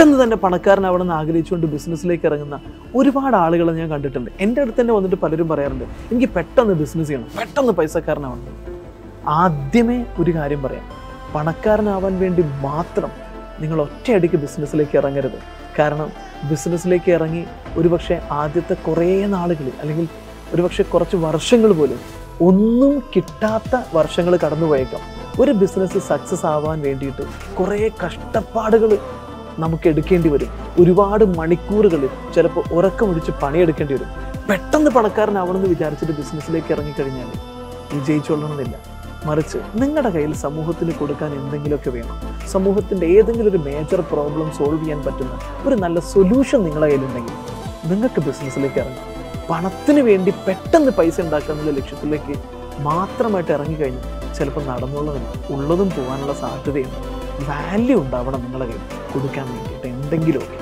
പെട്ടെന്ന് തന്നെ പണക്കാരനാവണമെന്ന് ആഗ്രഹിച്ചുകൊണ്ട് ബിസിനസ്സിലേക്ക് ഇറങ്ങുന്ന ഒരുപാട് ആളുകളെ ഞാൻ കണ്ടിട്ടുണ്ട്. എന്റെ അടുത്ത് തന്നെ വന്നിട്ട് പലരും പറയാറുണ്ട് എനിക്ക് പെട്ടെന്ന് ബിസിനസ് ചെയ്യണം പെട്ടെന്ന് പൈസക്കാരനാവണം. ആദ്യമേ ഒരു കാര്യം പറയാം പണക്കാരനാവാൻ വേണ്ടി മാത്രം നിങ്ങൾ ഒറ്റയടിക്ക് ബിസിനസ്സിലേക്ക് ഇറങ്ങരുത്. കാരണം ബിസിനസ്സിലേക്ക് ഇറങ്ങി ഒരുപക്ഷെ ആദ്യത്തെ കുറേ നാളുകളിൽ അല്ലെങ്കിൽ ഒരുപക്ഷെ കുറച്ച് വർഷങ്ങൾ പോലും ഒന്നും കിട്ടാത്ത വർഷങ്ങൾ കടന്നു പോയേക്കാം ഒരു ബിസിനസ് സക്സസ് ആവാൻ വേണ്ടിയിട്ട് കുറേ കഷ്ടപ്പാടുകൾ നമുക്ക് എടുക്കേണ്ടി വരും. ഒരുപാട് മണിക്കൂറുകൾ ചിലപ്പോൾ ഉറക്കമൊഴിച്ച് പണിയെടുക്കേണ്ടി വരും. പെട്ടെന്ന് പണക്കാരനാവണമെന്ന് വിചാരിച്ചിട്ട് ബിസിനസ്സിലേക്ക് ഇറങ്ങിക്കഴിഞ്ഞാൽ വിജയിച്ചോളണമെന്നില്ല മറിച്ച് നിങ്ങളുടെ കയ്യിൽ സമൂഹത്തിന് കൊടുക്കാൻ എന്തെങ്കിലുമൊക്കെ വേണം. സമൂഹത്തിന്റെ ഏതെങ്കിലും ഒരു മേജർ പ്രോബ്ലം സോൾവ് ചെയ്യാൻ പറ്റുന്ന ഒരു നല്ല സൊല്യൂഷൻ നിങ്ങളുടെ കയ്യിലുണ്ടെങ്കിൽ നിങ്ങൾക്ക് ബിസിനസ്സിലേക്ക് ഇറങ്ങാം. പണത്തിന് വേണ്ടി പെട്ടെന്ന് പൈസ ഉണ്ടാക്കുക എന്നുള്ള ലക്ഷ്യത്തിലേക്ക് മാത്രമായിട്ട് ഇറങ്ങിക്കഴിഞ്ഞാൽ ചിലപ്പോൾ നടന്നുള്ളതും ഉള്ളതും പോകാനുള്ള സാധ്യതയുണ്ട്. വാല്യൂ ഉണ്ടാവണം നിങ്ങളെ കൊടുക്കാൻ വേണ്ടിയിട്ട് എന്തെങ്കിലുമൊക്കെ.